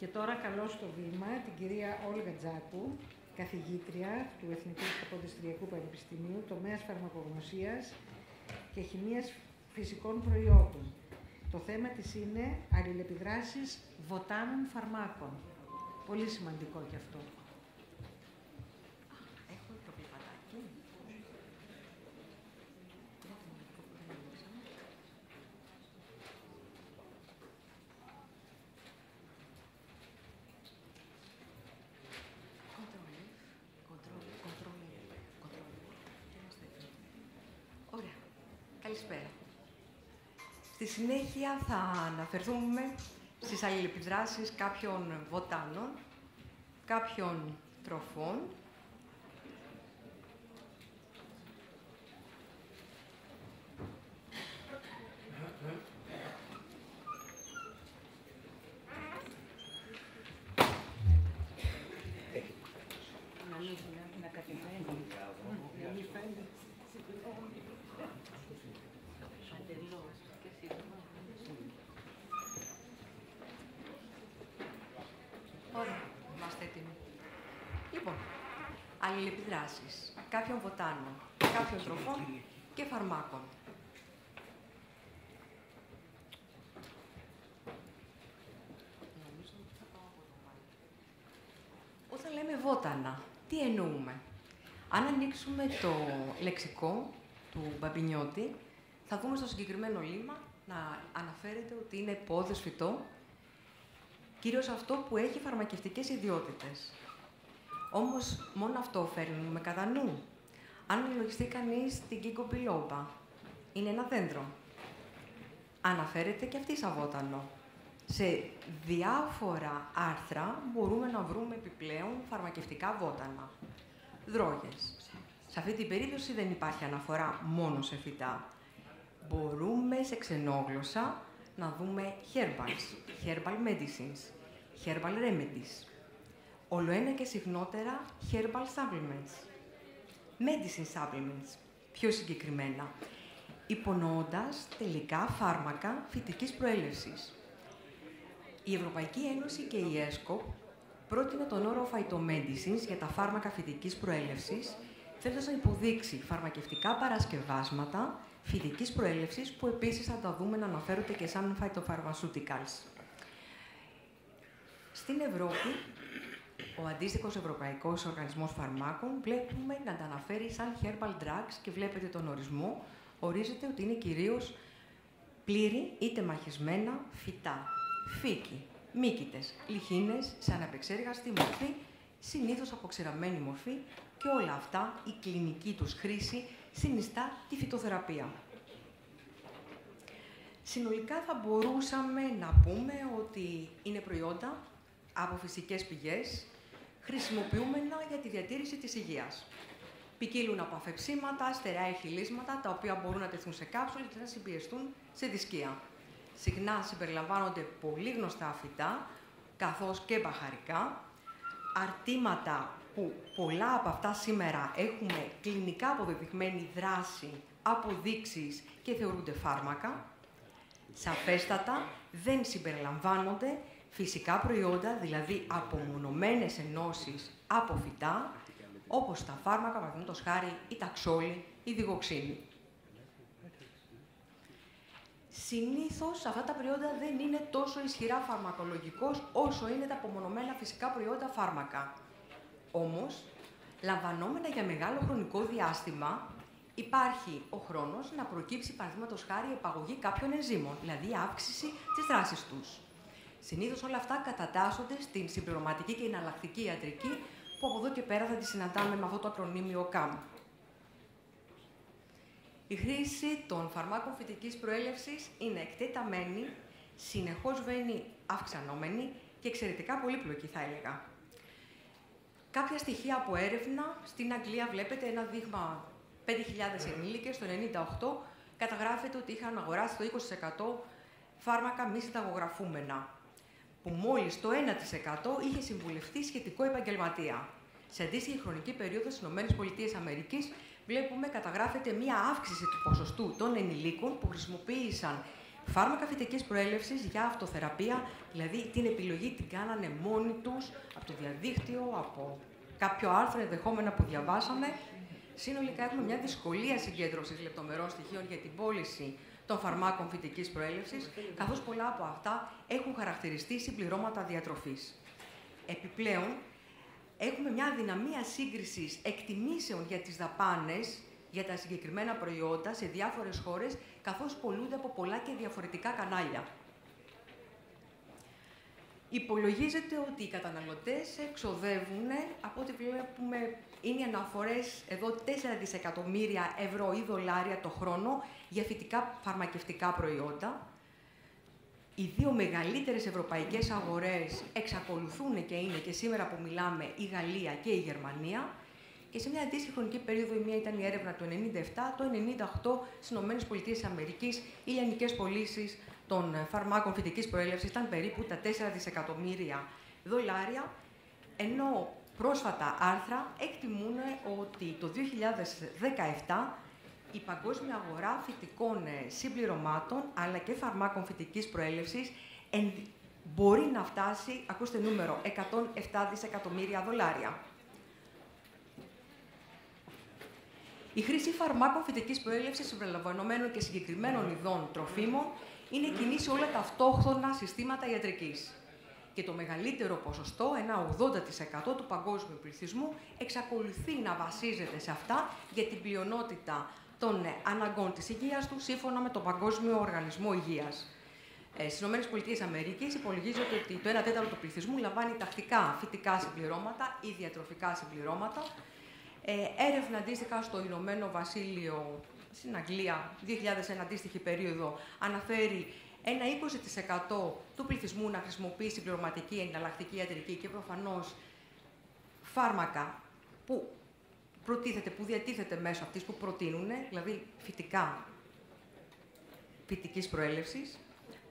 Και τώρα καλώ στο βήμα την κυρία Όλγα Τζάκου, καθηγήτρια του Εθνικού Ποντιστριακού Πανεπιστημίου, τομέας φαρμακογνωσίας και χημίας φυσικών προϊόντων. Το θέμα της είναι αλληλεπιδράσεις βοτάνων φαρμάκων. Πολύ σημαντικό και αυτό. Συνέχεια θα αναφερθούμε στις αλληλεπιδράσεις κάποιων βοτάνων, κάποιων τροφών αλληλεπιδράσεις κάποιων βοτάνων, κάποιων τροφών και φαρμάκων. Όταν λέμε βότανα, τι εννοούμε; Αν ανοίξουμε το λεξικό του Μπαμπινιώτη, θα δούμε στο συγκεκριμένο λίμα να αναφέρεται ότι είναι πόδες φυτό, κυρίως αυτό που έχει φαρμακευτικές ιδιότητες. Όμως μόνο αυτό φέρνουμε κατά νου. Αν λογιστεί κανείς την κύκο είναι ένα δέντρο. Αναφέρεται και αυτή σαν βότανο. Σε διάφορα άρθρα μπορούμε να βρούμε επιπλέον φαρμακευτικά βότανα. Δρόγες. Σε αυτή την περίπτωση δεν υπάρχει αναφορά μόνο σε φυτά. Μπορούμε σε ξενόγλωσσα να δούμε herbals, herbal medicines, herbal remedies ολοένα και συχνότερα herbal supplements, medicine supplements, πιο συγκεκριμένα, υπονοώντας τελικά φάρμακα φυτικής προέλευσης. Η Ευρωπαϊκή Ένωση και η ΕΣΚΟ πρότεινε τον όρο phytomedicines για τα φάρμακα φυτικής προέλευσης, θέλοντας να υποδείξει φαρμακευτικά παρασκευάσματα φυτικής προέλευσης, που επίσης θα τα δούμε να αναφέρονται και σαν phytopharmaceuticals. Στην Ευρώπη, ο αντίστοιχος Ευρωπαϊκός Οργανισμός Φαρμάκων βλέπουμε να τα αναφέρει σαν herbal drugs και βλέπετε τον ορισμό. Ορίζεται ότι είναι κυρίως πλήρη είτε μαχισμένα φυτά, φύκη, μύκητες, λιχίνες σε αναπεξέργαστη μορφή, συνήθως αποξηραμένη μορφή και όλα αυτά η κλινική τους χρήση συνιστά τη φυτοθεραπεία. Συνολικά θα μπορούσαμε να πούμε ότι είναι προϊόντα από φυσικές πηγές, χρησιμοποιούμενα για τη διατήρηση της υγείας. Ποικίλουν από αφεψίματα, στερεά εχυλίσματα, τα οποία μπορούν να τεθούν σε κάψουλες και να συμπιεστούν σε δισκία. Συχνά συμπεριλαμβάνονται πολύ γνωστά φυτά, καθώς και μπαχαρικά, αρτήματα που πολλά από αυτά σήμερα έχουμε κλινικά αποδεδειγμένη δράση, αποδείξεις και θεωρούνται φάρμακα. Σαφέστατα δεν συμπεριλαμβάνονται φυσικά προϊόντα, δηλαδή απομονωμένες ενώσεις από φυτά, όπως τα φάρμακα, παραδείγματος χάρη, η ταξόλη, η διγοξίνη. Συνήθως αυτά τα προϊόντα δεν είναι τόσο ισχυρά φαρμακολογικώς όσο είναι τα απομονωμένα φυσικά προϊόντα φάρμακα. Όμως, λαμβανόμενα για μεγάλο χρονικό διάστημα, υπάρχει ο χρόνος να προκύψει, παραδείγματος χάρη, η επαγωγή κάποιων ενζήμων, δηλαδή η αύξηση της δράσης τους. Συνήθως όλα αυτά κατατάσσονται στην συμπληρωματική και εναλλακτική ιατρική, που από εδώ και πέρα θα τη συναντάμε με αυτό το ακρονίμιο ΚΑΜ. Η χρήση των φαρμάκων φυτικής προέλευσης είναι εκτεταμένη, συνεχώς βαίνει αυξανόμενη και εξαιρετικά πολύπλοκη, θα έλεγα. Κάποια στοιχεία από έρευνα, στην Αγγλία βλέπετε ένα δείγμα 5.000 ενήλικες, το 98 καταγράφεται ότι είχαν αγοράσει το 20% φάρμακα μη συνταγογραφούμενα που μόλις το 1% είχε συμβουλευτεί σχετικό επαγγελματία. Σε αντίστοιχη χρονική περίοδο στις ΗΠΑ βλέπουμε καταγράφεται μία αύξηση του ποσοστού των ενηλίκων που χρησιμοποίησαν Φάρμακα φυτικής προέλευσης για αυτοθεραπεία, δηλαδή την επιλογή την κάνανε μόνοι τους από το διαδίκτυο, από κάποιο άρθρο ενδεχόμενα που διαβάσαμε. Συνολικά έχουμε μια δυσκολία συγκέντρωσης λεπτομερών στοιχείων για την πώληση των φαρμάκων φυτικής προέλευσης, καθώς πολλά από αυτά έχουν χαρακτηριστεί συμπληρώματα διατροφής. Επιπλέον, έχουμε μια δυναμία σύγκρισης εκτιμήσεων για τις δαπάνες για τα συγκεκριμένα προϊόντα σε διάφορες χώρες, καθώς πολλούνται από πολλά και διαφορετικά κανάλια. Υπολογίζεται ότι οι καταναλωτές εξοδεύουν, από ό,τι βλέπουμε, είναι οι αναφορές εδώ 4 δισεκατομμύρια ευρώ ή δολάρια το χρόνο για φυτικά φαρμακευτικά προϊόντα. Οι δύο μεγαλύτερες ευρωπαϊκές αγορές εξακολουθούν και είναι και σήμερα που μιλάμε η Γαλλία και η Γερμανία. Και σε μια αντίστοιχη χρονική περίοδο, η μία ήταν η έρευνα του 97, το 98 στις ΗΠΑ, οι λιανικέ πωλήσεις των φαρμάκων φυτικής προέλευσης ήταν περίπου τα 4 δισεκατομμύρια δολάρια, ενώ πρόσφατα άρθρα εκτιμούν ότι το 2017 η παγκόσμια αγορά φυτικών συμπληρωμάτων αλλά και φαρμάκων φυτικής προέλευσης μπορεί να φτάσει, ακούστε νούμερο, 107 δισεκατομμύρια δολάρια. Η χρήση φαρμάκων φυτικής προέλευσης συμπεριλαμβανομένων και συγκεκριμένων ειδών τροφίμων είναι κοινή σε όλα τα αυτόχρονα συστήματα ιατρικής. Και το μεγαλύτερο ποσοστό, ένα 80% του παγκόσμιου πληθυσμού, εξακολουθεί να βασίζεται σε αυτά για την πλειονότητα των αναγκών της υγείας τους, σύμφωνα με τον Παγκόσμιο Οργανισμό Υγείας. Ε, Στις ΗΠΑ υπολογίζεται ότι το 1 τέταρτο του πληθυσμού λαμβάνει τακτικά φυτικά συμπληρώματα ή διατροφικά συμπληρώματα, ε, έρευνα αντίστοιχα στο Ηνωμένο Βασίλειο, στην Αγγλία, 2001 αντίστοιχη περίοδο, αναφέρει ένα 20% του πληθυσμού να χρησιμοποιεί συμπληρωματική εναλλακτική ιατρική και προφανώς φάρμακα που προτίθεται, που διατίθεται μέσω αυτής που προτείνουν, δηλαδή φυτικά φυτικής προέλευσης,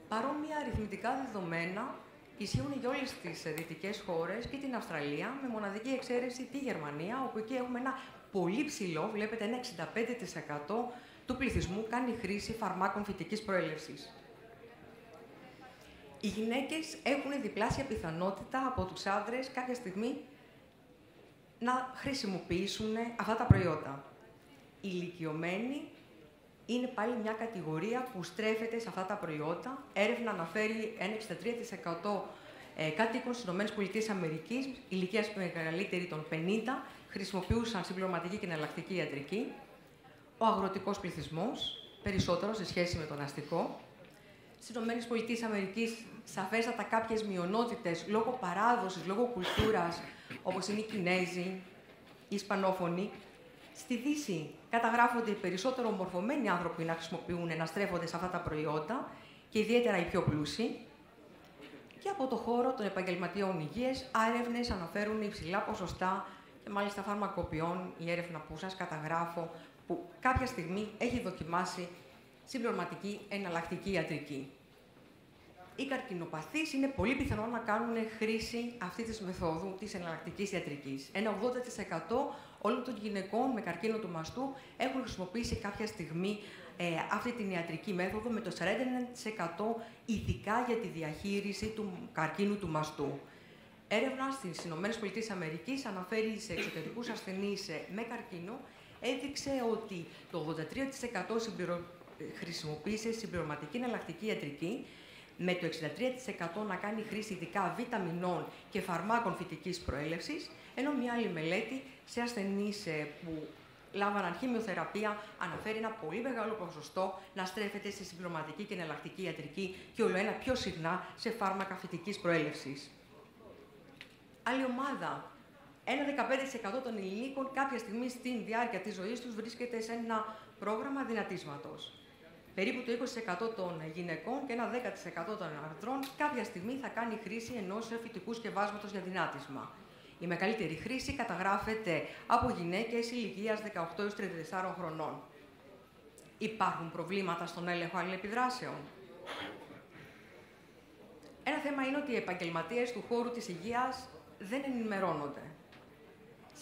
παρόμοια αριθμητικά δεδομένα ισχύουν για όλες τις δυτικές χώρες και την Αυστραλία, με μοναδική εξαίρεση τη Γερμανία, όπου εκεί έχουμε ένα πολύ ψηλό, βλέπετε ένα 65% του πληθυσμού κάνει χρήση φαρμάκων φυτικής προέλευσης. Οι γυναίκες έχουν διπλάσια πιθανότητα από τους άντρες κάποια στιγμή να χρησιμοποιήσουν αυτά τα προϊόντα. Οι ηλικιωμένοι είναι πάλι μια κατηγορία που στρέφεται σε αυτά τα προϊόντα. Έρευνα αναφέρει ένα 63% ε, κάτοικων στις ΗΠΑ, ηλικίας μεγαλύτερη των 50, χρησιμοποιούσαν συμπληρωματική και εναλλακτική ιατρική. Ο αγροτικός πληθυσμός, περισσότερο σε σχέση με τον αστικό. Στι ΗΠΑ, σαφέστατα κάποιες μειονότητες λόγω παράδοσης, λόγω κουλτούρας, όπως είναι οι Κινέζοι, οι Ισπανόφωνοι, Στη Δύση καταγράφονται οι περισσότερο μορφωμένοι άνθρωποι να χρησιμοποιούν, να στρέφονται σε αυτά τα προϊόντα και ιδιαίτερα οι πιο πλούσιοι. Και από το χώρο των επαγγελματιών υγείας, άρευνε αναφέρουν υψηλά ποσοστά και μάλιστα φαρμακοποιών, η έρευνα που σας καταγράφω, που κάποια στιγμή έχει δοκιμάσει συμπληρωματική εναλλακτική ιατρική. Οι καρκινοπαθείς είναι πολύ πιθανό να κάνουν χρήση αυτή της μεθόδου της εναλλακτικής ιατρικής. Ένα 80% όλων των γυναικών με καρκίνο του μαστού έχουν χρησιμοποιήσει κάποια στιγμή ε, αυτή την ιατρική μέθοδο με το 41% ειδικά για τη διαχείριση του καρκίνου του μαστού. Έρευνα στις ΗΠΑ αναφέρει σε εξωτερικούς ασθενείς ε, με καρκίνο έδειξε ότι το 83% συμπληρο... χρησιμοποίησε συμπληρωματική εναλλακτική ιατρική με το 63% να κάνει χρήση ειδικά βιταμινών και φαρμάκων φυτικής προέλευσης, ενώ μια άλλη μελέτη σε ασθενείς ε, που λάβαναν χημειοθεραπεία αναφέρει ένα πολύ μεγάλο ποσοστό να στρέφεται σε συμπληρωματική και εναλλακτική ιατρική και όλο ένα πιο συχνά σε φάρμακα φυτικής προέλευσης. Άλλη ομάδα. Ένα 15% των ελληνικών κάποια στιγμή στην διάρκεια της ζωής τους βρίσκεται σε ένα πρόγραμμα δυνατίσματος περίπου το 20% των γυναικών και ένα 10% των ανδρών κάποια στιγμή θα κάνει χρήση ενός φυτικού σκευάσματος για δυνάτισμα. Η μεγαλύτερη χρήση καταγράφεται από γυναίκες ηλικίας 18 34 χρονών. Υπάρχουν προβλήματα στον έλεγχο αλληλεπιδράσεων. Ένα θέμα είναι ότι οι επαγγελματίες του χώρου της υγείας δεν ενημερώνονται.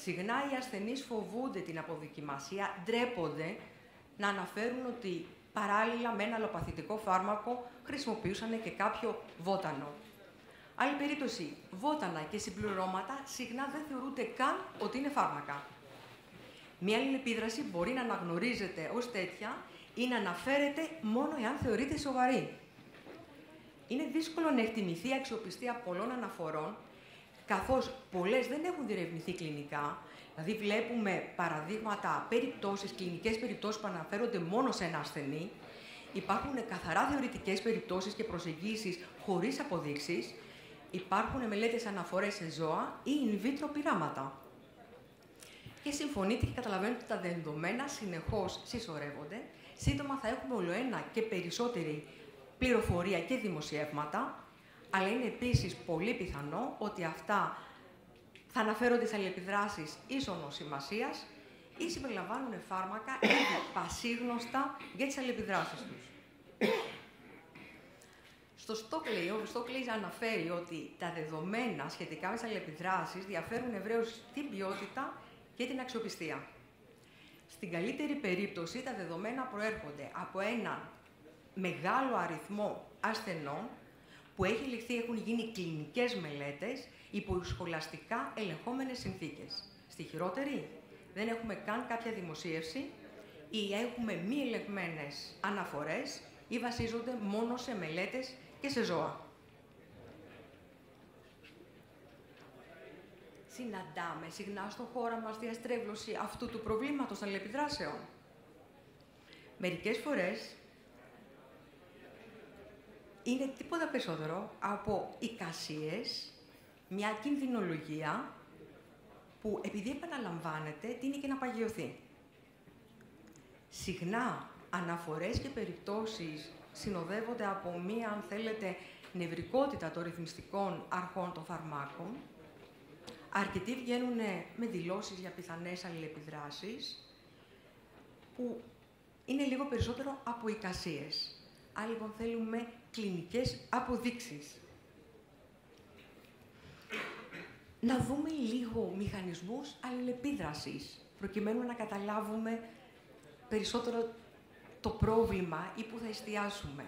Συχνά οι ασθενείς φοβούνται την αποδοκιμασία, ντρέπονται να αναφέρουν ότι παράλληλα με ένα αλλοπαθητικό φάρμακο χρησιμοποιούσαν και κάποιο βότανο. Άλλη περίπτωση, βότανα και συμπληρώματα συχνά δεν θεωρούνται καν ότι είναι φάρμακα. Μία αλληλεπίδραση μπορεί να αναγνωρίζεται ως τέτοια ή να αναφέρεται μόνο εάν θεωρείται σοβαρή. Είναι δύσκολο να εκτιμηθεί η αξιοπιστία πολλών αναφορών, καθώς πολλές δεν έχουν διερευνηθεί κλινικά, δηλαδή βλέπουμε παραδείγματα, περιπτώσεις, κλινικές περιπτώσεις που αναφέρονται μόνο σε ένα ασθενή, υπάρχουν καθαρά θεωρητικές περιπτώσεις και προσεγγίσεις χωρίς αποδείξεις, υπάρχουν μελέτες αναφορές σε ζώα ή in vitro πειράματα. Και συμφωνείτε και καταλαβαίνετε ότι τα δεδομένα συνεχώς συσσωρεύονται. Σύντομα θα έχουμε όλο ένα και περισσότερη πληροφορία και δημοσιεύματα, αλλά είναι επίσης πολύ πιθανό ότι αυτά θα αναφέρονται σε αλληλεπιδράσεις ίσονος σημασίας ή συμπεριλαμβάνουν φάρμακα ήδη πασίγνωστα για τις αλληλεπιδράσεις τους. Στο Στόκλεϊ, ο Στόκλεϊ αναφέρει ότι τα δεδομένα σχετικά με τις αλληλεπιδράσεις διαφέρουν ευρέως την ποιότητα και την αξιοπιστία. Στην καλύτερη περίπτωση, τα δεδομένα προέρχονται από ένα μεγάλο αριθμό ασθενών που έχει ληφθεί, έχουν γίνει κλινικές μελέτες υπό σχολαστικά ελεγχόμενες συνθήκες. Στη χειρότερη, δεν έχουμε καν κάποια δημοσίευση ή έχουμε μη ελεγμένες αναφορές ή βασίζονται μόνο σε μελέτες και σε ζώα. Συναντάμε συχνά στο χώρο μας διαστρέβλωση αυτού του προβλήματος αλληλεπιδράσεων. Μερικές φορές είναι τίποτα περισσότερο από εικασίες, μια κινδυνολογία που επειδή επαναλαμβάνεται, τίνει και να παγιωθεί. Συχνά αναφορές και περιπτώσεις συνοδεύονται από μία, αν θέλετε, νευρικότητα των ρυθμιστικών αρχών των φαρμάκων. Αρκετοί βγαίνουν με δηλώσεις για πιθανές αλληλεπιδράσεις, που είναι λίγο περισσότερο από εικασίες. Άλλοι λοιπόν θέλουμε κλινικές αποδείξεις. Να δούμε λίγο μηχανισμούς αλληλεπίδρασης, προκειμένου να καταλάβουμε περισσότερο το πρόβλημα ή που θα εστιάσουμε.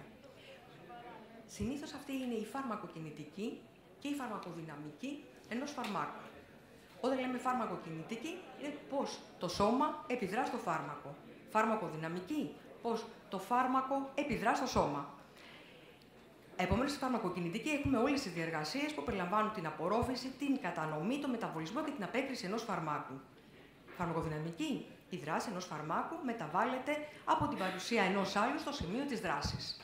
Συνήθως αυτή είναι η φαρμακοκινητική και η φαρμακοδυναμική ενός φαρμάκου. Όταν λέμε φαρμακοκινητική, είναι πώς το σώμα επιδρά στο φάρμακο. Φαρμακοδυναμική, πώς το φάρμακο επιδρά στο σώμα. Επομένως, στη φαρμακοκινητική έχουμε όλες τις διεργασίες που περιλαμβάνουν την απορρόφηση, την κατανομή, το μεταβολισμό και την απέκριση ενός φαρμάκου. Φαρμακοδυναμική, η δράση ενός φαρμάκου μεταβάλλεται από την παρουσία ενός άλλου στο σημείο της δράσης.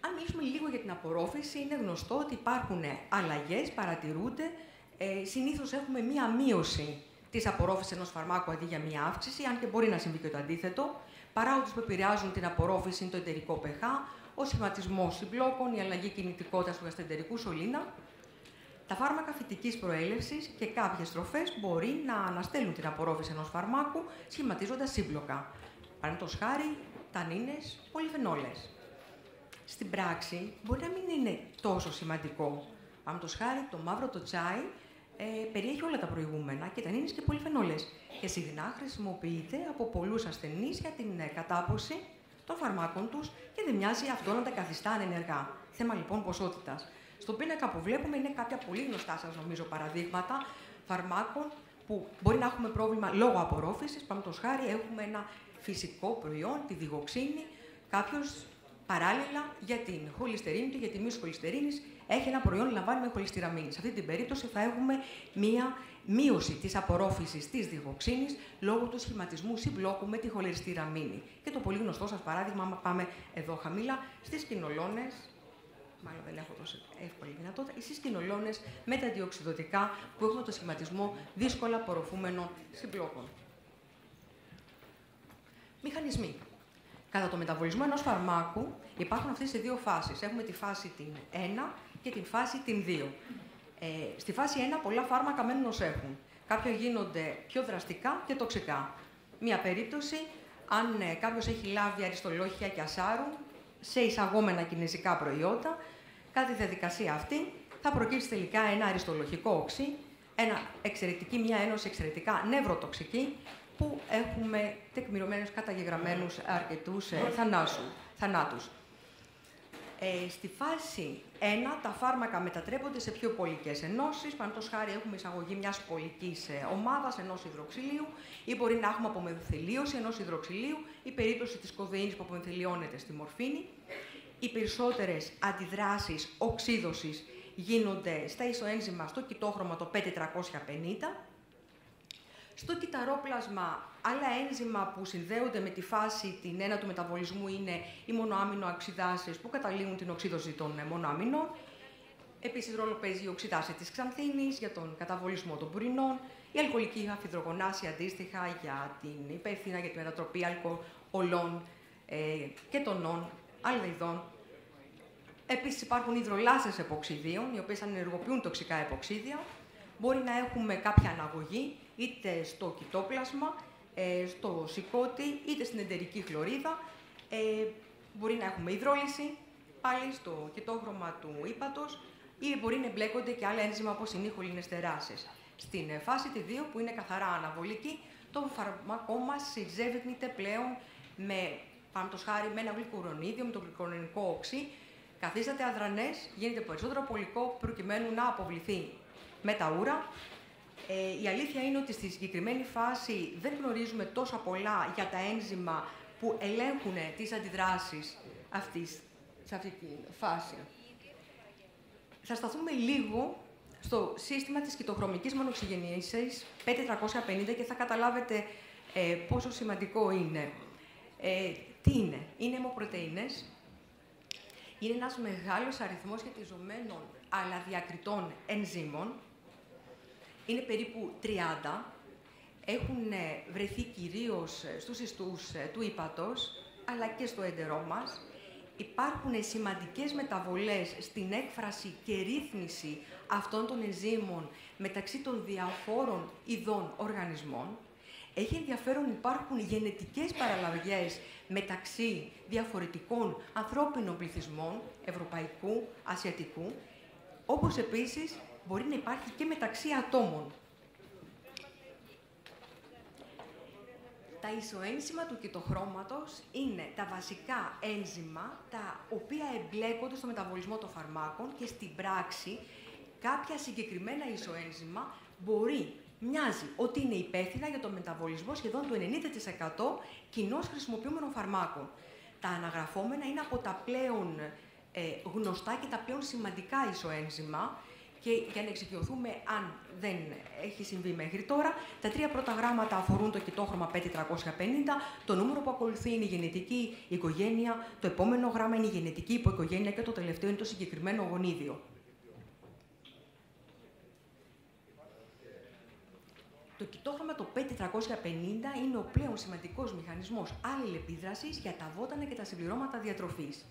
Αν μιλήσουμε λίγο για την απορρόφηση, είναι γνωστό ότι υπάρχουν αλλαγές, παρατηρούνται. Ε, συνήθως έχουμε μία μείωση της απορρόφησης ενός φαρμάκου αντί για μία αύξηση, αν και μπορεί να συμβεί και το αντίθετο. Παράγοντες που επηρεάζουν την απορρόφηση είναι το εταιρικό pH, ο σχηματισμός συμπλόκων, η αλλαγή κινητικότητας του γαστεντερικού σωλήνα, τα φάρμακα φυτικής προέλευσης και κάποιες τροφές μπορεί να αναστέλουν την απορρόφηση ενός φαρμάκου σχηματίζοντας σύμπλοκα. Παραδείγματος χάρη, τανίνες, πολυφενόλες. Στην πράξη μπορεί να μην είναι τόσο σημαντικό. Παραδείγματος χάρη, το μαύρο το τσάι ε, περιέχει όλα τα προηγούμενα και τανίνες και πολυφενόλες και συχνά χρησιμοποιείται από πολλούς ασθενείς για την ε, κατάποση των φαρμάκων τους και δεν μοιάζει αυτό να τα καθιστά ανενεργά. Θέμα λοιπόν ποσότητας. Στον πίνακα που βλέπουμε είναι κάποια πολύ γνωστά σας νομίζω παραδείγματα φαρμάκων που μπορεί να έχουμε πρόβλημα λόγω απορρόφησης. Πάμε το χάρη, έχουμε ένα φυσικό προϊόν, τη διγοξίνη. Κάποιος παράλληλα για την χολυστερίνη του, για τη μείωση χολυστερίνης, έχει ένα προϊόν λαμβάνει με χολυστηραμίνη. Σε αυτή την περίπτωση θα έχουμε μία μείωση της απορρόφησης της διγοξίνη λόγω του σχηματισμού συμπλόκου με τη χολυστηραμίνη. Και το πολύ γνωστό σας παράδειγμα, άμα πάμε εδώ χαμηλά, στις κοινολόνε, μάλλον δεν έχω τόσο εύκολη δυνατότητα, οι συσκηνολώνε με τα διοξιδωτικά που έχουν το σχηματισμό δύσκολα απορροφούμενων συμπλόκων. Μηχανισμοί. Κατά το μεταβολισμό ενός φαρμάκου υπάρχουν αυτές οι δύο φάσεις. Έχουμε τη φάση την 1 και τη φάση την 2. Ε, στη φάση 1 πολλά φάρμακα μένουν ως έχουν. Κάποια γίνονται πιο δραστικά και τοξικά. Μία περίπτωση, αν ε, κάποιος έχει λάβει αριστολόγια και ασάρου, σε εισαγόμενα κινέζικα προϊόντα, κατά τη διαδικασία αυτή θα προκύψει τελικά ένα αριστολογικό οξύ, ένα εξαιρετική, μια ένωση εξαιρετικά νευροτοξική, που έχουμε τεκμηρωμένους, καταγεγραμμένους αρκετούς ε, θανάτους. Ε, στη φάση 1, τα φάρμακα μετατρέπονται σε πιο πολικές ενώσεις. Παραδείγματος χάρη, έχουμε εισαγωγή μιας πολικής ε, ομάδας ενός υδροξυλίου, ή μπορεί να έχουμε απομεθυλίωση ενός υδροξυλίου, η περίπτωση της κοδεΐνης που απομεθυλιώνεται στη μορφήνη. Οι περισσότερες αντιδράσεις οξύδωσης γίνονται στα ισοένζημα στο κοιτόχρωμα το 5350. Στο κυταρόπλασμα, άλλα ένζημα που συνδέονται με τη φάση την ένα του μεταβολισμού είναι οι μονοάμινο αξιδάσεις που καταλήγουν την οξύδωση των μονοαμινών. Επίσης, ρόλο παίζει η οξυδάση της ξανθίνης για τον καταβολισμό των πουρινών, η αλκοολική αφιδρογονάση αντίστοιχα για την υπεύθυνα για τη μετατροπή αλκοολών ε, και τονών, αλδεϊδών. Επίσης υπάρχουν υδρολάσες εποξιδίων, οι οποίες ανεργοποιούν τοξικά εποξίδια. Μπορεί να έχουμε κάποια αναγωγή, είτε στο κοιτόπλασμα, ε, στο σηκώτη, είτε στην εντερική χλωρίδα. Ε, μπορεί να έχουμε υδρόλυση, πάλι στο κοιτόχρωμα του ύπατος, ή μπορεί να εμπλέκονται και άλλα ένζημα όπως είναι οι χολινεστεράσεις. Στην ε, φάση τη 2, που είναι καθαρά αναβολική, το φαρμακό μας συζεύγεται πλέον με, πάνω το σχάρι, με ένα γλυκουρονίδιο, με το γλυκουρονικό οξύ, καθίσταται αδρανές, γίνεται περισσότερο πολικό προκειμένου να αποβληθεί με τα ούρα ε, η αλήθεια είναι ότι στη συγκεκριμένη φάση δεν γνωρίζουμε τόσα πολλά για τα ένζημα που ελέγχουν τις αντιδράσεις αυτής, σε αυτή τη φάση. Θα σταθούμε λίγο στο σύστημα της κοιτοχρωμικής μονοξυγενήσεης 5450 και θα καταλάβετε ε, πόσο σημαντικό είναι. Ε, τι είναι; Είναι αιμοπρωτεΐνες. Είναι ένας μεγάλος αριθμός σχετιζομένων αλλά διακριτών ενζήμων, είναι περίπου 30. Έχουν ε, βρεθεί κυρίως ε, στους ιστούς ε, του ύπατος, αλλά και στο έντερό μας. Υπάρχουν σημαντικές μεταβολές στην έκφραση και ρύθμιση αυτών των ενζήμων μεταξύ των διαφόρων ειδών οργανισμών. Έχει ενδιαφέρον υπάρχουν γενετικές παραλλαγές μεταξύ διαφορετικών ανθρώπινων πληθυσμών, ευρωπαϊκού, ασιατικού, όπως επίσης μπορεί να υπάρχει και μεταξύ ατόμων. Τα ισοένζημα του κοιτοχρώματος είναι τα βασικά ένζημα τα οποία εμπλέκονται στο μεταβολισμό των φαρμάκων και στην πράξη κάποια συγκεκριμένα ισοένζημα μπορεί, μοιάζει ότι είναι υπεύθυνα για το μεταβολισμό σχεδόν του 90% κοινώς χρησιμοποιούμενων φαρμάκων. Τα αναγραφόμενα είναι από τα πλέον ε, γνωστά και τα πλέον σημαντικά ισοένζημα, και για να εξοικειωθούμε, αν δεν έχει συμβεί μέχρι τώρα, τα τρία πρώτα γράμματα αφορούν το κοιτόχρωμα 5350, το νούμερο που ακολουθεί είναι η γενετική οικογένεια, το επόμενο γράμμα είναι η γενετική υποοικογένεια και το τελευταίο είναι το συγκεκριμένο γονίδιο. Το κοιτόχρωμα το 5350 είναι ο πλέον σημαντικός μηχανισμός αλληλεπίδρασης για τα βότανα και τα συμπληρώματα διατροφής.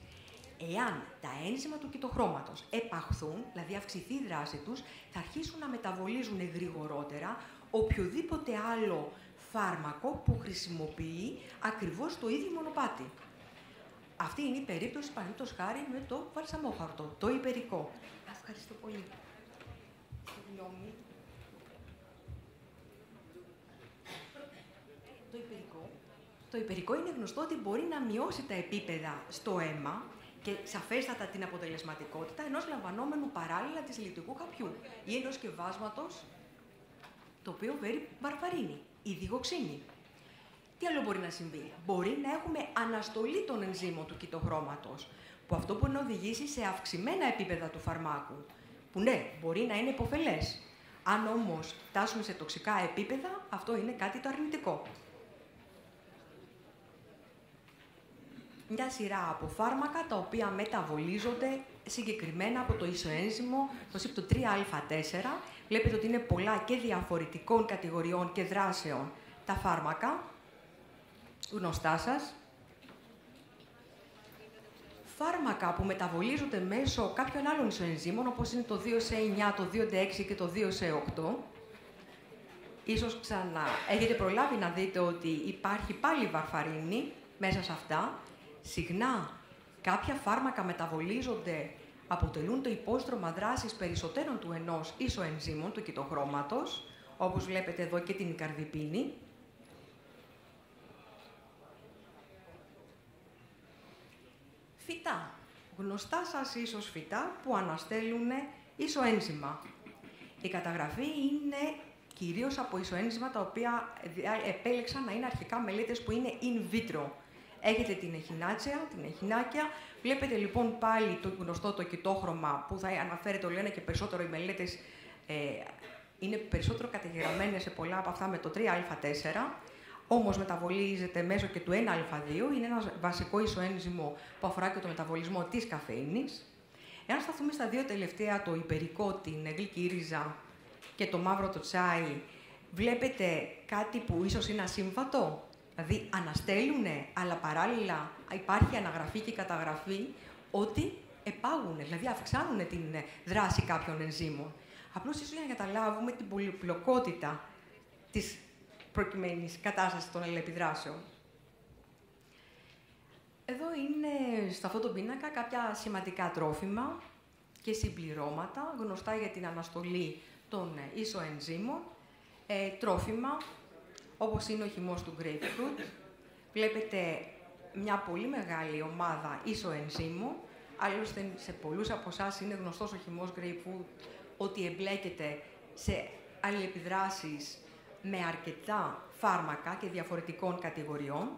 Εάν τα ένζημα του κοιτοχρώματος επαχθούν, δηλαδή αυξηθεί η δράση τους, θα αρχίσουν να μεταβολίζουν γρηγορότερα οποιοδήποτε άλλο φάρμακο που χρησιμοποιεί ακριβώς το ίδιο μονοπάτι. Αυτή είναι η περίπτωση, παραδείγματος χάρη, με το βαλσαμόχαρτο, το υπερικό. Ευχαριστώ πολύ. Συγγνώμη. Το υπερικό. Το υπερικό είναι γνωστό ότι μπορεί να μειώσει τα επίπεδα στο αίμα και σαφέστατα την αποτελεσματικότητα ενός λαμβανόμενου παράλληλα της λιτικού χαπιού ή ενός σκευάσματος το οποίο βέρει βαρβαρίνη ή διγοξίνη. Τι άλλο μπορεί να συμβεί; Μπορεί να έχουμε αναστολή των ενζήμων του κοιτοχρώματος, που αυτό μπορεί να οδηγήσει σε αυξημένα επίπεδα του φαρμάκου, που ναι, μπορεί να είναι υποφελές. Αν όμως φτάσουμε σε τοξικά επίπεδα, αυτό είναι κάτι το αρνητικό. Μια σειρά από φάρμακα τα οποία μεταβολίζονται συγκεκριμένα από το ισοένζυμο, το ΣΥΠΤΟ 3α4. Βλέπετε ότι είναι πολλά και διαφορετικών κατηγοριών και δράσεων τα φάρμακα, γνωστά σας. Φάρμακα που μεταβολίζονται μέσω κάποιων άλλων ισοενζύμων, όπως είναι το 2C9, το 2D6 και το 2C8. Ίσως ξανά έχετε προλάβει να δείτε ότι υπάρχει πάλι βαρφαρίνη μέσα σε αυτά. Συχνά κάποια φάρμακα μεταβολίζονται, αποτελούν το υπόστρωμα δράσης περισσότερων του ενός ισοενζήμων του κοιτοχρώματος, όπως βλέπετε εδώ και την καρδιπίνη. Φυτά. Γνωστά σας ίσως φυτά που αναστέλουν ισοένζημα. Η καταγραφή είναι κυρίως από ισοένζημα τα οποία επέλεξαν να είναι αρχικά μελέτες που είναι in vitro, Έχετε την εχινάτσια, την εχινάκια. Βλέπετε λοιπόν πάλι το γνωστό το κοιτόχρωμα που θα αναφέρεται όλο ένα και περισσότερο οι μελέτες ε, είναι περισσότερο καταγεγραμμένες σε πολλά από αυτά με το 3α4. Όμως μεταβολίζεται μέσω και του 1α2, είναι ένας βασικό ισοένζυμο που αφορά και το μεταβολισμό της καφέινη. Εάν σταθούμε στα δύο τελευταία, το υπερικό, την γλυκή ρίζα και το μαύρο το τσάι, βλέπετε κάτι που ίσως είναι ασύμβατο; Δηλαδή αναστέλνουνε, αλλά παράλληλα υπάρχει αναγραφή και καταγραφή ότι επάγουν, δηλαδή αυξάνουν την δράση κάποιων ενζήμων. Απλώς ίσως για να καταλάβουμε την πολυπλοκότητα της προκειμένης κατάστασης των αλληλεπιδράσεων. Εδώ είναι, στο αυτό το πίνακα, κάποια σημαντικά τρόφιμα και συμπληρώματα, γνωστά για την αναστολή των ισοενζήμων. Ε, τρόφιμα, όπως είναι ο χυμός του grapefruit. Βλέπετε μια πολύ μεγάλη ομάδα ισοενζήμων. Άλλωστε, σε πολλούς από εσάς είναι γνωστός ο χυμός grapefruit ότι εμπλέκεται σε αλληλεπιδράσεις με αρκετά φάρμακα και διαφορετικών κατηγοριών.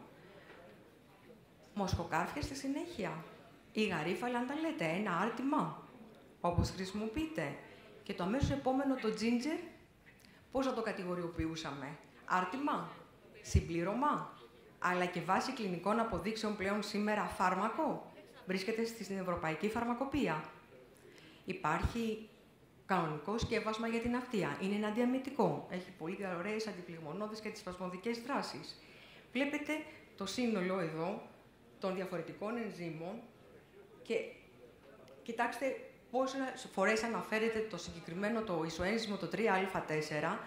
Μοσχοκάρφια στη συνέχεια. Ή γαρίφαλα, αν τα λέτε, ένα άρτημα, όπως χρησιμοποιείτε. Και το αμέσως επόμενο, το ginger, πώς θα το κατηγοριοποιούσαμε; Άρτημα, συμπλήρωμα, αλλά και βάση κλινικών αποδείξεων πλέον σήμερα φάρμακο. Βρίσκεται στην Ευρωπαϊκή Φαρμακοπία. Υπάρχει κανονικό σκεύασμα για την αυτεία. Είναι ένα διαμετικό. Έχει πολύ ωραίε αντιπληγμονώδε και τι σπασμωδικέ δράσεις. Βλέπετε το σύνολο εδώ των διαφορετικών ενζήμων και κοιτάξτε πόσες φορές αναφέρεται το συγκεκριμένο το ισοένζυμο το 3α4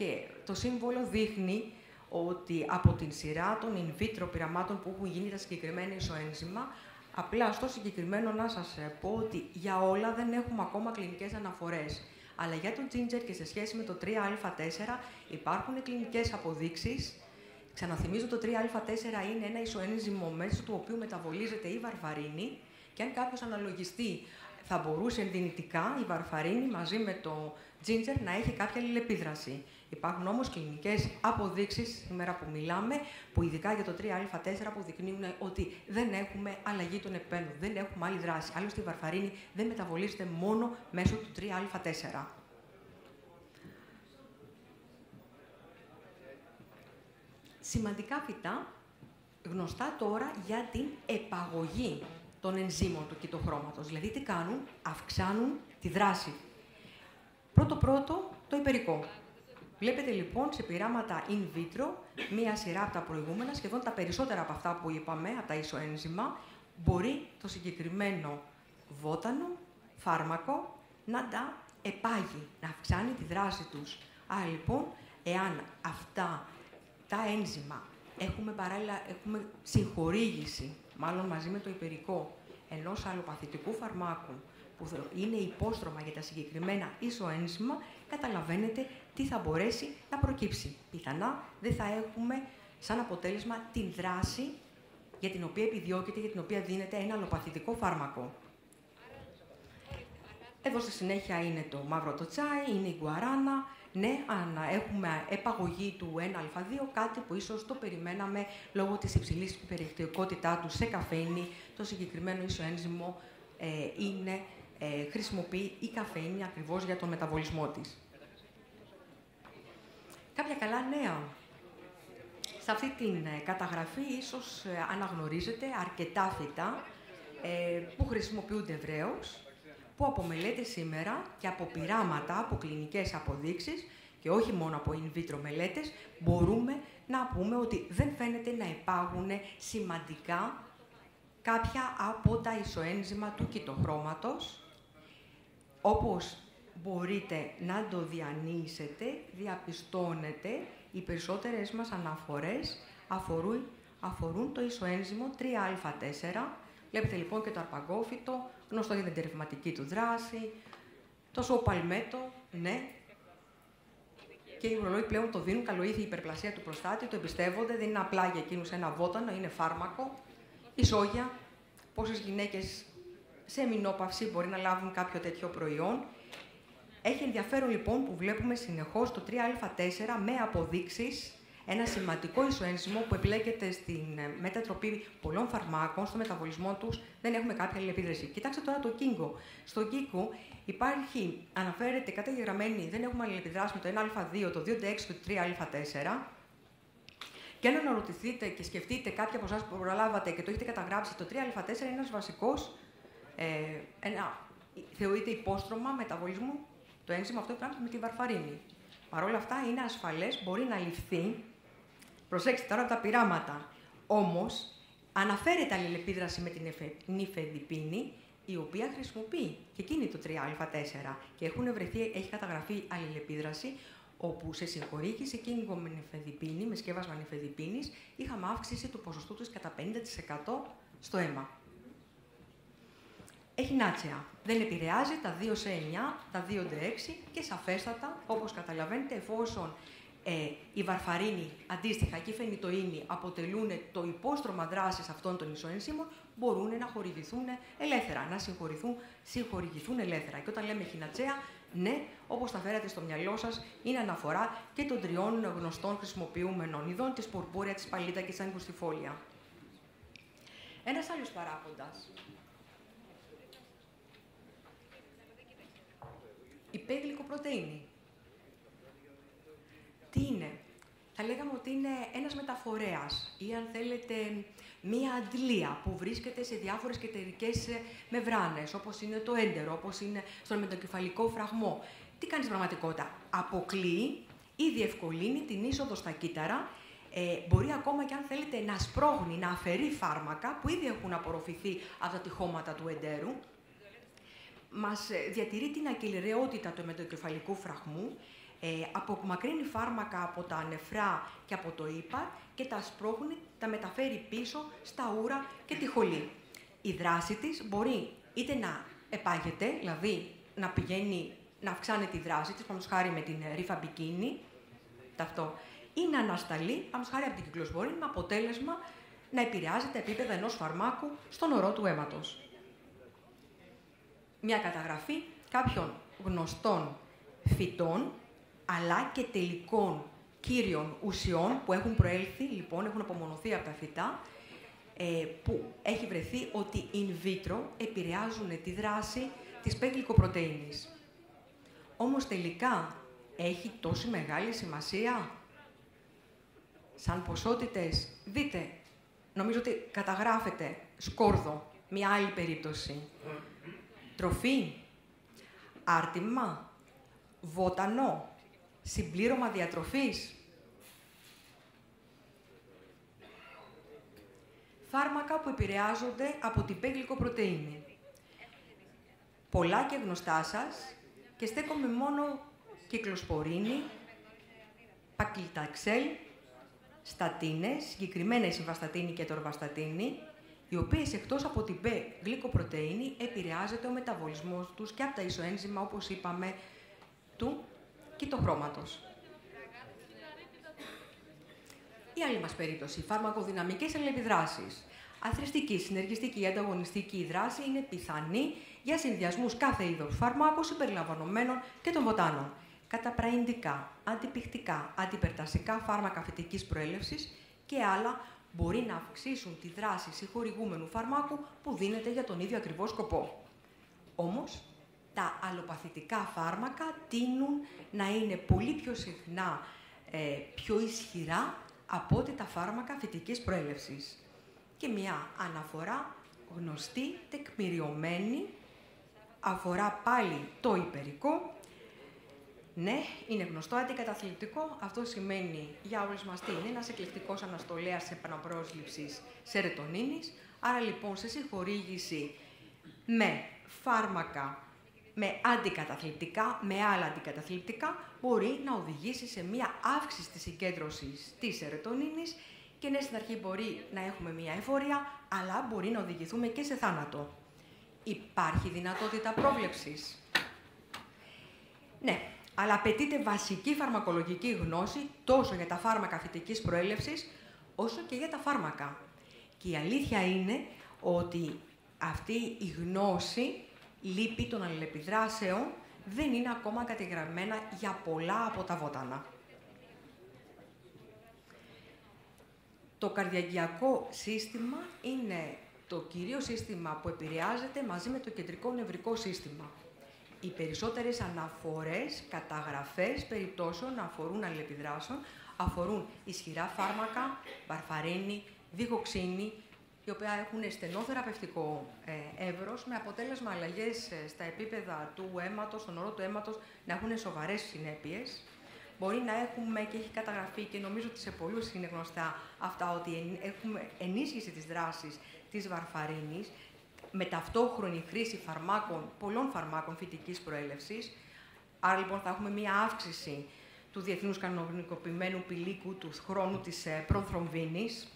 και το σύμβολο δείχνει ότι από την σειρά των in vitro πειραμάτων που έχουν γίνει τα συγκεκριμένα ισοένζημα Απλά στο συγκεκριμένο να σας πω ότι για όλα δεν έχουμε ακόμα κλινικές αναφορές. Αλλά για το ginger και σε σχέση με το 3α4 υπάρχουν κλινικές αποδείξεις. Ξαναθυμίζω το 3α4 είναι ένα ισοένζυμο μέσω του οποίου μεταβολίζεται η βαρβαρίνη και αν κάποιος αναλογιστεί θα μπορούσε δυνητικά η βαρφαρίνη μαζί με το ginger να έχει κάποια αλληλεπίδραση. Υπάρχουν όμως κλινικές αποδείξεις σήμερα που μιλάμε, που ειδικά για το 3α4 αποδεικνύουν ότι δεν έχουμε αλλαγή των επένδων, δεν έχουμε άλλη δράση. Άλλωστε η βαρφαρίνη δεν μεταβολίζεται μόνο μέσω του 3α4. Σημαντικά φυτά, γνωστά τώρα για την επαγωγή των ενζήμων του κοιτοχρώματος. Δηλαδή τι κάνουν, αυξάνουν τη δράση. Πρώτο-πρώτο, το υπερικό. Βλέπετε λοιπόν σε πειράματα in vitro μία σειρά από τα προηγούμενα, σχεδόν τα περισσότερα από αυτά που είπαμε, από τα ισοένζημα, μπορεί το συγκεκριμένο βότανο, φάρμακο, να τα επάγει, να αυξάνει τη δράση τους. Άρα λοιπόν, εάν αυτά τα ένζημα έχουμε παράλληλα έχουμε συγχορήγηση, μάλλον μαζί με το υπερικό, ενός αλλοπαθητικού φαρμάκου, που είναι υπόστρωμα για τα συγκεκριμένα ισοένζημα, καταλαβαίνετε τι θα μπορέσει να προκύψει. Πιθανά δεν θα έχουμε σαν αποτέλεσμα την δράση για την οποία επιδιώκεται, για την οποία δίνεται ένα αλλοπαθητικό φάρμακο. Εδώ στη συνέχεια είναι το μαύρο το τσάι, είναι η γκουαράνα. Ναι, αν έχουμε επαγωγή του 1α2, κάτι που ίσως το περιμέναμε λόγω της υψηλής περιεκτικότητά του σε καφέινη, το συγκεκριμένο ισοένζυμο ε, είναι, ε, χρησιμοποιεί η καφέινη ακριβώς για τον μεταβολισμό της. Κάποια καλά νέα. Σε αυτή την ε, καταγραφή ίσως ε, αναγνωρίζετε αρκετά φυτά ε, που χρησιμοποιούνται ευρέως, που από μελέτες σήμερα και από πειράματα, από κλινικές αποδείξεις και όχι μόνο από in vitro μελέτες, μπορούμε να πούμε ότι δεν φαίνεται να υπάγουν σημαντικά κάποια από τα ισοένζημα του κοιτοχρώματος, όπως μπορείτε να το διανύσετε, διαπιστώνετε, οι περισσότερες μας αναφορές αφορούν, αφορούν το ισοένζυμο 3α4. Βλέπετε λοιπόν και το αρπαγκόφυτο, γνωστό για την τερευματική του δράση, το σοπαλμέτο, ναι. Και οι ουρολόγοι πλέον το δίνουν καλοήθη υπερπλασία του προστάτη, το εμπιστεύονται, δεν είναι απλά για εκείνους ένα βότανο, είναι φάρμακο. Η σόγια, πόσες γυναίκες σε μηνόπαυση μπορεί να λάβουν κάποιο τέτοιο προϊόν. Έχει ενδιαφέρον λοιπόν που βλέπουμε συνεχώς το 3α4 με αποδείξεις ένα σημαντικό ισοένζυμο που εμπλέκεται στην ε, μετατροπή πολλών φαρμάκων, στο μεταβολισμό τους, δεν έχουμε κάποια αλληλεπίδραση. Κοιτάξτε τώρα το Κίνγκο. Στο Κίνγκο υπάρχει, αναφέρεται καταγεγραμμένη, δεν έχουμε αλληλεπιδράσει με το 1α2, το 2 και το 3α4. Και αν αναρωτηθείτε και σκεφτείτε κάποια από εσάς που προλάβατε και το έχετε καταγράψει, το 3α4 είναι ένας βασικός, ε, ένα, θεωρείται υπόστρωμα μεταβολισμού, το ένζυμο αυτό που με τη βαρφαρίνη. Παρ' όλα αυτά είναι ασφαλές, μπορεί να ληφθεί Προσέξτε τώρα τα πειράματα. Όμως, αναφέρεται αλληλεπίδραση με την νυφεδιπίνη, η οποία χρησιμοποιεί και εκείνη το 3α4. Και έχουν βρεθεί, έχει καταγραφεί αλληλεπίδραση, όπου σε συγχωρήγηση κίνηγο με νυφεδιπίνη, με σκεύασμα νυφεδιπίνης, είχαμε αύξηση του ποσοστού της κατά 50% στο αίμα. Έχει νάτσια. Δεν επηρεάζει τα 2 σε 9, τα 2 6 και σαφέστατα, όπως καταλαβαίνετε, εφόσον ε, η βαρφαρίνη, αντίστοιχα και η φαινιτοίνη αποτελούν το υπόστρωμα δράσης αυτών των ισοενσύμων, μπορούν να χορηγηθούν ελεύθερα, να συγχωρηθούν, συγχορηγηθούν ελεύθερα. Και όταν λέμε χινατσέα, ναι, όπως τα φέρατε στο μυαλό σας, είναι αναφορά και των τριών γνωστών χρησιμοποιούμενων ειδών, της πορπούρια, της παλίτα και της αγκουστιφόλια. Ένας άλλος παράγοντας. Η πέγλικοπρωτεΐνη τι είναι; Θα λέγαμε ότι είναι ένας μεταφορέας ή αν θέλετε μία αντλία που βρίσκεται σε διάφορες κετερικές ε, μεβράνες, όπως είναι το έντερο, όπως είναι στον μετακεφαλικό φραγμό. Τι κάνει στην πραγματικότητα; Αποκλείει ή διευκολύνει την είσοδο στα κύτταρα, ε, μπορεί ακόμα και αν θέλετε να σπρώχνει, να αφαιρεί φάρμακα που ήδη έχουν απορροφηθεί από τα τυχώματα του εντέρου, μας ε, διατηρεί την ακυληρεότητα του μετακεφαλικού φραγμού ε, απομακρύνει φάρμακα από τα νεφρά και από το ύπαρ και τα σπρώχνει, τα μεταφέρει πίσω στα ούρα και τη χολή. Η δράση της μπορεί είτε να επάγεται, δηλαδή να πηγαίνει, να αυξάνει τη δράση της, πάνω χάρη με την ρήφα μπικίνη, αυτό, ή να ανασταλεί, πάνω χάρη από την κυκλοσβολή, με αποτέλεσμα να επηρεάζει τα επίπεδα ενός φαρμάκου στον ορό του αίματος. Μια καταγραφή κάποιων γνωστών φυτών αλλά και τελικών κύριων ουσιών που έχουν προέλθει, λοιπόν, έχουν απομονωθεί από τα φυτά, ε, που έχει βρεθεί ότι in vitro επηρεάζουν τη δράση της πεγλικοπρωτεΐνης. Όμως τελικά έχει τόση μεγάλη σημασία; Σαν ποσότητες. Δείτε, νομίζω ότι καταγράφεται σκόρδο, μια άλλη περίπτωση. Τροφή, άρτημα, βότανο, συμπλήρωμα διατροφής. Φάρμακα που επηρεάζονται από την πεγλικοπρωτεΐνη. Πολλά και γνωστά σας και στέκομαι μόνο κυκλοσπορίνη, πακλιταξέλ, στατίνες, συγκεκριμένα η συμβαστατίνη και το ορβαστατίνη, οι οποίες εκτός από την π-γλυκοπρωτεΐνη επηρεάζεται ο μεταβολισμός τους και από τα ισοένζημα, όπως είπαμε, του χρώματος. Η άλλη μας περίπτωση, φαρμακοδυναμικές αλληλεπιδράσεις. Αθρηστική, συνεργιστική ή ανταγωνιστική δράση είναι πιθανή για συνδυασμούς κάθε είδους φαρμάκων συμπεριλαμβανομένων και των βοτάνων. Καταπραϊντικά, αντιπιχτικά, αντιπερτασικά φάρμακα φυτικής προέλευσης και άλλα μπορεί να αυξήσουν τη δράση συγχορηγούμενου φαρμάκου που δίνεται για τον ίδιο ακριβώς σκοπό. Όμως, τα αλλοπαθητικά φάρμακα τείνουν να είναι πολύ πιο συχνά ε, πιο ισχυρά από ότι τα φάρμακα φυτικής προέλευσης. Και μια αναφορά γνωστή, τεκμηριωμένη, αφορά πάλι το υπερικό. Ναι, είναι γνωστό αντικαταθλιπτικό. Αυτό σημαίνει για όλους μας τι είναι, ένας εκλεκτικός αναστολέας επαναπρόσληψης σερετονίνης. Άρα λοιπόν σε συγχορήγηση με φάρμακα με αντικαταθλιπτικά, με άλλα αντικαταθλιπτικά, μπορεί να οδηγήσει σε μία αύξηση της συγκέντρωσης της σερωτονίνης και ναι, στην αρχή μπορεί να έχουμε μία εφορία, αλλά μπορεί να οδηγηθούμε και σε θάνατο. Υπάρχει δυνατότητα πρόβλεψης. Ναι, αλλά απαιτείται βασική φαρμακολογική γνώση τόσο για τα φάρμακα φυτικής προέλευσης, όσο και για τα φάρμακα. Και η αλήθεια είναι ότι αυτή η γνώση λύπη των αλληλεπιδράσεων δεν είναι ακόμα κατηγραμμένα για πολλά από τα βότανα. Το καρδιαγγειακό σύστημα είναι το κυρίως σύστημα που επηρεάζεται μαζί με το κεντρικό νευρικό σύστημα. Οι περισσότερες αναφορές, καταγραφές περιπτώσεων αφορούν αλληλεπιδράσεων, αφορούν ισχυρά φάρμακα, βαρφαρίνη, διγοξίνη, η οποία έχουν στενό θεραπευτικό ε, εύρος, με αποτέλεσμα αλλαγές ε, στα επίπεδα του αίματος, στον όρο του αίματος, να έχουν σοβαρές συνέπειες. Μπορεί να έχουμε και έχει καταγραφεί και νομίζω ότι σε πολλούς είναι γνωστά αυτά ότι έχουμε ενίσχυση της δράσης της βαρφαρίνης με ταυτόχρονη χρήση φαρμάκων, πολλών φαρμάκων φυτικής προέλευσης. Άρα λοιπόν θα έχουμε μία αύξηση του διεθνούς κανονικοποιημένου πηλίκου του χρόνου της ε, προνθρομβίνης,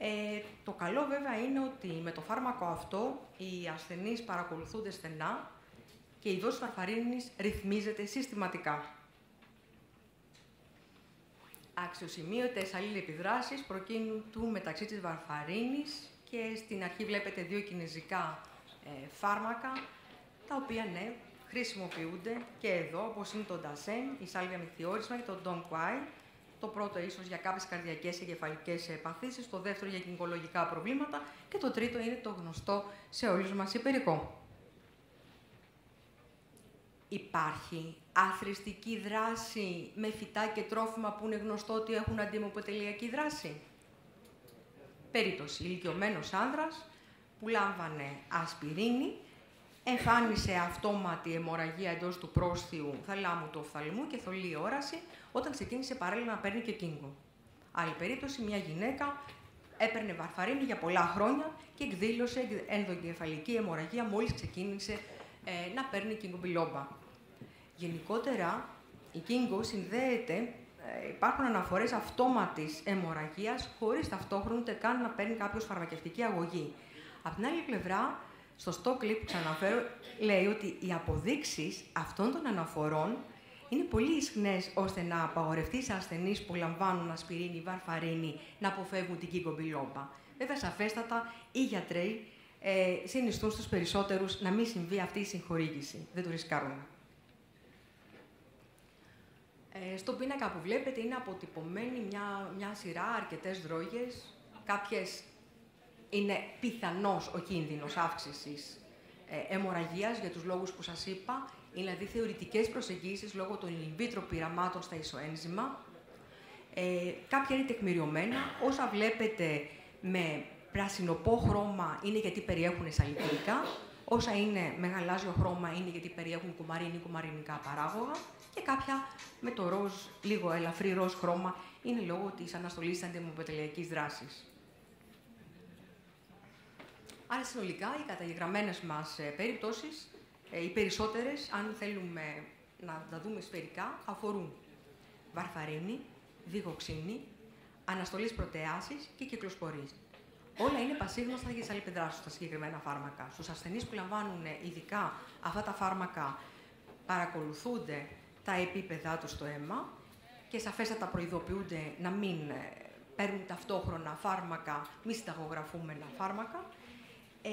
ε, το καλό βέβαια είναι ότι με το φάρμακο αυτό οι ασθενείς παρακολουθούνται στενά και η δόση βαρφαρίνης ρυθμίζεται συστηματικά. Αξιοσημείωτες αλληλεπιδράσεις προκύπτουν μεταξύ της βαρφαρίνης και στην αρχή βλέπετε δύο κινέζικα ε, φάρμακα, τα οποία ναι, χρησιμοποιούνται και εδώ, όπως είναι το Dasen, η σάλβια μυθιόρισμα και το Don Quai, το πρώτο ίσως για κάποιες καρδιακές και κεφαλικές παθήσεις, το δεύτερο για κοινικολογικά προβλήματα και το τρίτο είναι το γνωστό σε όλους μας υπερικό. Υπάρχει αθρηστική δράση με φυτά και τρόφιμα που είναι γνωστό ότι έχουν αντιμοποτελειακή δράση; Περίπτωση, ηλικιωμένος άνδρας που λάμβανε ασπιρίνη εμφάνισε αυτόματη αιμορραγία εντός του πρόσθιου θαλάμου του οφθαλμού και θολή όραση, όταν ξεκίνησε παράλληλα να παίρνει και κίνγκο. Άλλη περίπτωση, μια γυναίκα έπαιρνε βαρφαρίνη για πολλά χρόνια και εκδήλωσε ενδοκεφαλική αιμορραγία μόλις ξεκίνησε ε, να παίρνει κίνγκο μπιλόμπα. Γενικότερα, η κίνγκο συνδέεται, ε, υπάρχουν αναφορές αυτόματης αιμορραγίας, χωρίς ταυτόχρονα ούτε καν να παίρνει κάποιος φαρμακευτική αγωγή. Από την άλλη πλευρά, στο stock clip που ξαναφέρω, λέει ότι οι αποδείξεις αυτών των αναφορών είναι πολύ ισχνές ώστε να απαγορευτεί σε ασθενείς που λαμβάνουν ασπιρίνη, βαρφαρίνη, να αποφεύγουν την κύκομπιλόμπα. Βέβαια, σαφέστατα, οι γιατροί ε, συνιστούν στους περισσότερους να μην συμβεί αυτή η συγχορήγηση. Δεν το ρισκάρουν. Ε, στον πίνακα που βλέπετε είναι αποτυπωμένη μια, μια σειρά, αρκετές δρόγες, κάποιες είναι πιθανός ο κίνδυνος αύξησης ε, αιμορραγίας για τους λόγους που σας είπα, είναι δηλαδή θεωρητικές προσεγγίσεις λόγω των in vitro πειραμάτων στα ισοένζημα. Ε, κάποια είναι τεκμηριωμένα. Όσα βλέπετε με πρασινοπό χρώμα είναι γιατί περιέχουν σαλιπτικά. Όσα είναι με γαλάζιο χρώμα είναι γιατί περιέχουν κουμαρίνη ή κουμαρινικά παράγωγα. Και κάποια με το ροζ, λίγο ελαφρύ ροζ χρώμα είναι λόγω της αναστολής της αντιμοπετελειακής δράσης. Άρα συνολικά οι καταγεγραμμένες μας ε, περιπτώσεις, ε, οι περισσότερες, αν θέλουμε να τα δούμε σφαιρικά, αφορούν βαρφαρίνη, διγοξίνη, αναστολής πρωτεάσης και κυκλοσπορής. Όλα είναι πασίγνωστα για τις αλληλεπιδράσεις στα συγκεκριμένα φάρμακα. Στους ασθενείς που λαμβάνουν ειδικά αυτά τα φάρμακα, παρακολουθούνται τα επίπεδά τους στο αίμα και σαφέστατα προειδοποιούνται να μην ε, παίρνουν ταυτόχρονα φάρμακα, μη συνταγογραφούμενα φάρμακα ε,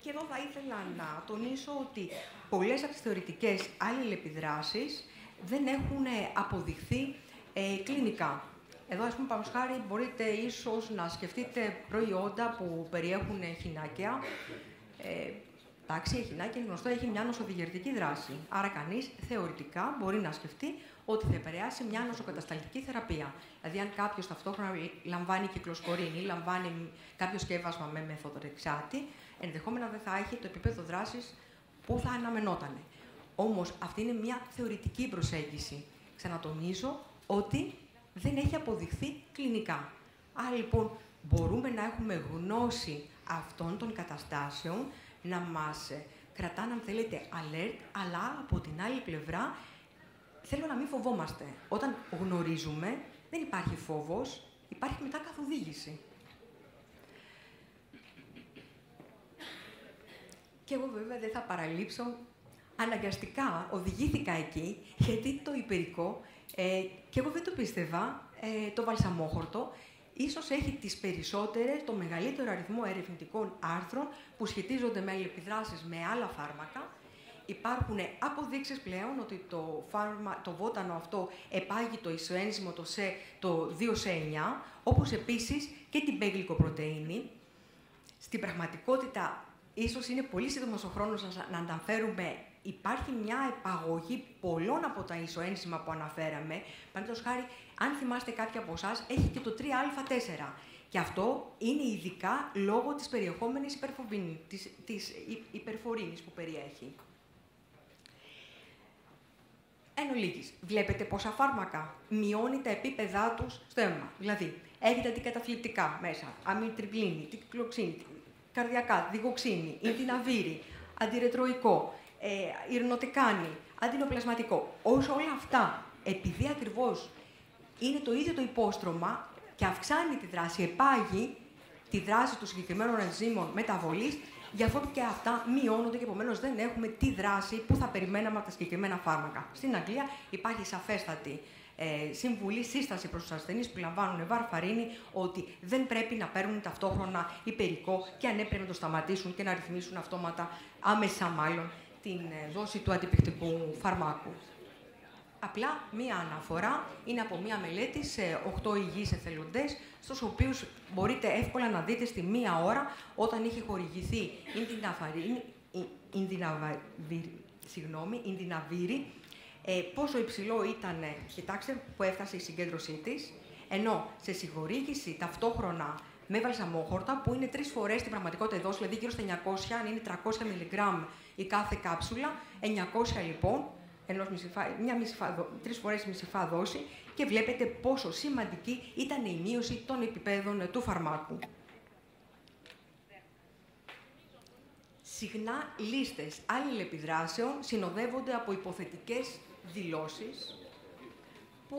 και εδώ θα ήθελα να τονίσω ότι πολλές από τις θεωρητικές αλληλεπιδράσεις δεν έχουν αποδειχθεί ε, κλινικά. Εδώ, ας πούμε, χάρη, μπορείτε ίσως να σκεφτείτε προϊόντα που περιέχουν χινάκια. Ε, Εντάξει, η χινάκια είναι γνωστό, έχει μια νοσοδηγερτική δράση. Άρα, κανείς θεωρητικά μπορεί να σκεφτεί ότι θα επηρεάσει μια νοσοκατασταλτική θεραπεία. Δηλαδή, αν κάποιος ταυτόχρονα λαμβάνει κυκλοσκορίνη ή λαμβάνει κάποιο σκεύασμα με μεθοδορεξάτη, ενδεχόμενα δεν θα έχει το επίπεδο δράσης που θα αναμενόταν. Όμως, αυτή είναι μια θεωρητική προσέγγιση. Ξανατονίζω ότι δεν έχει αποδειχθεί κλινικά. Άρα, λοιπόν, μπορούμε να έχουμε γνώση αυτών των καταστάσεων, να μας κρατάνε, αν θέλετε, alert, αλλά από την άλλη πλευρά θέλω να μην φοβόμαστε. Όταν γνωρίζουμε, δεν υπάρχει φόβος, υπάρχει μετά καθοδήγηση. Και εγώ βέβαια δεν θα παραλείψω. Αναγκαστικά οδηγήθηκα εκεί, γιατί το υπερικό, ε, και εγώ δεν το πίστευα, ε, το βαλσαμόχορτο, ίσως έχει τις περισσότερες, το μεγαλύτερο αριθμό ερευνητικών άρθρων που σχετίζονται με αλληλεπιδράσεις με άλλα φάρμακα. Υπάρχουν αποδείξεις πλέον ότι το, φάρμα, το βότανο αυτό επάγει το ισοένζυμο το, σε, το 2 σε 9, όπως επίσης και την πεγλικοπρωτεΐνη. Στην πραγματικότητα, ίσως είναι πολύ σύντομος ο χρόνος να, να αναφέρουμε υπάρχει μια επαγωγή πολλών από τα ισοένσημα που αναφέραμε. Παραδείγματο χάρη, αν θυμάστε κάποια από εσάς, έχει και το 3α4. Και αυτό είναι ειδικά λόγω της περιεχόμενης της, της υπερφορίνης που περιέχει. Εν ολίγης, βλέπετε πόσα φάρμακα μειώνει τα επίπεδά τους στο αίμα. Δηλαδή, έχετε αντικαταθλιπτικά μέσα, αμυτριπλίνη, τυκλοξίνη, καρδιακά, διγοξίνη, ίντιναβύρη, αντιρετροϊκό, ε, ειρνοτεκάνη, αντινοπλασματικό. Όσο όλα αυτά, επειδή ακριβώς είναι το ίδιο το υπόστρωμα και αυξάνει τη δράση, επάγει τη δράση των συγκεκριμένων ενζήμων μεταβολής, γι' αυτό και αυτά μειώνονται και επομένως δεν έχουμε τη δράση που θα περιμέναμε από τα συγκεκριμένα φάρμακα. Στην Αγγλία υπάρχει σαφέστατη ε, συμβουλή, σύσταση προς τους ασθενείς που λαμβάνουν βαρφαρίνη ότι δεν πρέπει να παίρνουν ταυτόχρονα υπερικό και αν έπρεπε να το σταματήσουν και να ρυθμίσουν αυτόματα, άμεσα μάλλον, την ε, δόση του αντιπικτικού φαρμάκου. Απλά μία αναφορά είναι από μία μελέτη σε 8 υγιείς εθελοντές, στους οποίους μπορείτε εύκολα να δείτε στη μία ώρα, όταν είχε χορηγηθεί συγγνώμη, Ινδιναβύρη, ε, πόσο υψηλό ήταν, κοιτάξτε, που έφτασε η συγκέντρωσή της, ενώ σε συγχορήγηση ταυτόχρονα με βαλσαμόχορτα, που είναι τρεις φορές στην πραγματικότητα η δόση, δηλαδή γύρω στα 900, αν είναι 300 μιλιγκράμμ η κάθε κάψουλα, 900 λοιπόν, ενός μισηφά, μια μισηφά, τρεις φορές μισηφά δόση και βλέπετε πόσο σημαντική ήταν η μείωση των επιπέδων του φαρμάκου. Συχνά λίστες αλληλεπιδράσεων συνοδεύονται από υποθετικές δηλώσεις που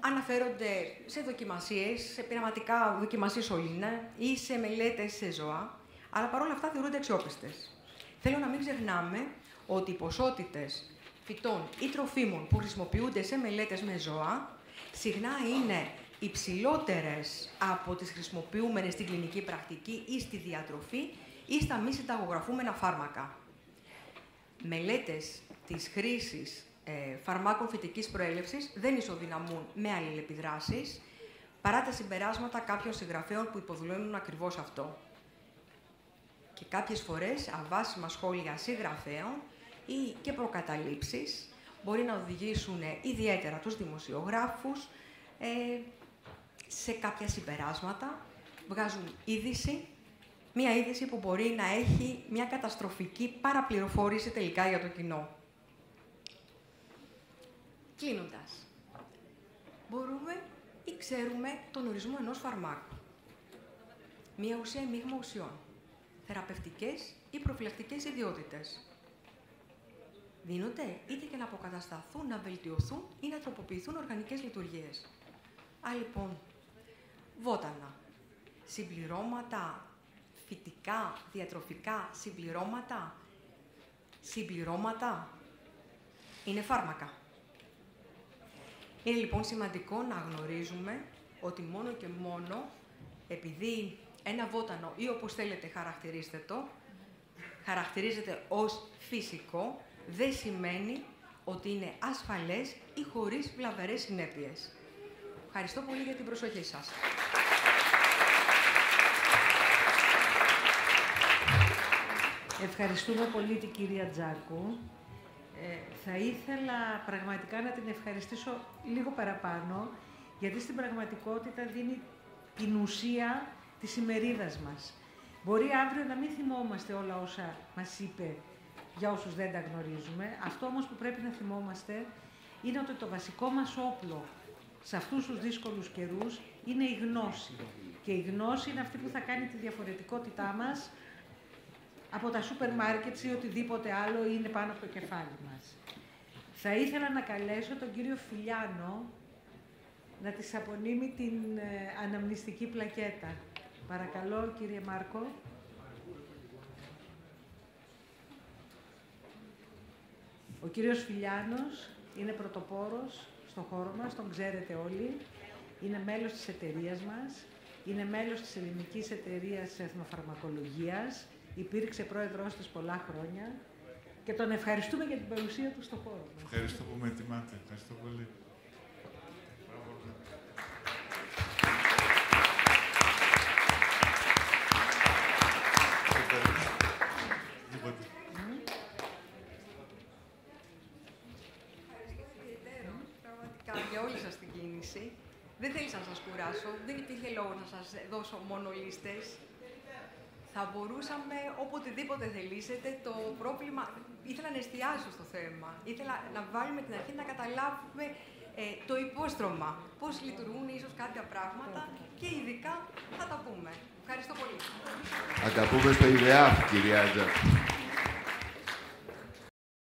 αναφέρονται σε δοκιμασίες, σε πειραματικά δοκιμασίες ολίνα ή σε μελέτες σε ζώα, αλλά παρόλα αυτά θεωρούνται αξιόπιστες. Θέλω να μην ξεχνάμε ότι οι ποσότητες φυτών ή τροφίμων που χρησιμοποιούνται σε μελέτες με ζώα συχνά είναι υψηλότερες από τις χρησιμοποιούμενες στην κλινική πρακτική ή στη διατροφή ή στα μη συνταγογραφούμενα φάρμακα. Μελέτες της χρήσης ε, φαρμάκων φυτικής προέλευσης δεν ισοδυναμούν με αλληλεπιδράσεις, παρά τα συμπεράσματα κάποιων συγγραφέων που υποδηλώνουν ακριβώς αυτό και κάποιες φορές αβάσιμα σχόλια συγγραφέων ή και προκαταλήψεις μπορεί να οδηγήσουν ιδιαίτερα τους δημοσιογράφους ε, σε κάποια συμπεράσματα, βγάζουν είδηση, μία είδηση που μπορεί να έχει μια καταστροφική παραπληροφόρηση τελικά για το κοινό. Κλείνοντας, μπορούμε ή ξέρουμε τον ορισμό ενός φαρμάκου. Μία ουσία μείγμα ουσιών θεραπευτικές ή προφυλακτικές ιδιότητες. Δίνονται είτε και να αποκατασταθούν, να βελτιωθούν ή να τροποποιηθούν οργανικές λειτουργίες. Α, λοιπόν, βότανα, συμπληρώματα, φυτικά, διατροφικά συμπληρώματα, συμπληρώματα, είναι φάρμακα. Είναι λοιπόν σημαντικό να γνωρίζουμε ότι μόνο και μόνο επειδή ένα βότανο ή όπως θέλετε χαρακτηρίστε το, χαρακτηρίζεται ως φυσικό, δεν σημαίνει ότι είναι ασφαλές ή χωρίς βλαβερές συνέπειες. Ευχαριστώ πολύ για την προσοχή σας. Ευχαριστούμε πολύ την κυρία Τζάκου. Ε, θα ήθελα πραγματικά να την ευχαριστήσω λίγο παραπάνω, γιατί στην πραγματικότητα δίνει την ουσία της ημερίδας μας. Μπορεί αύριο να μην θυμόμαστε όλα όσα μας είπε για όσους δεν τα γνωρίζουμε. Αυτό όμως που πρέπει να θυμόμαστε είναι ότι το βασικό μας όπλο σε αυτούς τους δύσκολους καιρούς είναι η γνώση. Και η γνώση είναι αυτή που θα κάνει τη διαφορετικότητά μας από τα σούπερ μάρκετς ή οτιδήποτε άλλο είναι πάνω από το κεφάλι μας. Θα ήθελα να καλέσω τον κύριο Φιλιάνο να της απονείμει την ε, αναμνηστική πλακέτα. Παρακαλώ, κύριε Μάρκο. Ο κύριος Φιλιάνος είναι πρωτοπόρος στον χώρο μας, τον ξέρετε όλοι. Είναι μέλος της εταιρείας μας. Είναι μέλος της Ελληνικής Εταιρείας Εθνοφαρμακολογίας. Υπήρξε πρόεδρος της πολλά χρόνια. Και τον ευχαριστούμε για την παρουσία του στο χώρο μας. Ευχαριστώ που με ετοιμάτε. Ευχαριστώ πολύ. Τίποτε. Πραγματικά για όλη σας την κίνηση. Δεν θέλησα να σας κουράσω, δεν υπήρχε λόγο να σας δώσω μόνο λίστες. Θα μπορούσαμε οποτεδήποτε θελήσετε το πρόβλημα... Ήθελα να εστιάσω στο θέμα. Ήθελα να βάλουμε την αρχή να καταλάβουμε ε, το υπόστρωμα. Πώς λειτουργούν ίσως κάποια πράγματα και ειδικά θα τα πούμε. Ευχαριστώ πολύ. Θα τα πούμε στο ιδεά, κυρία Άτζα.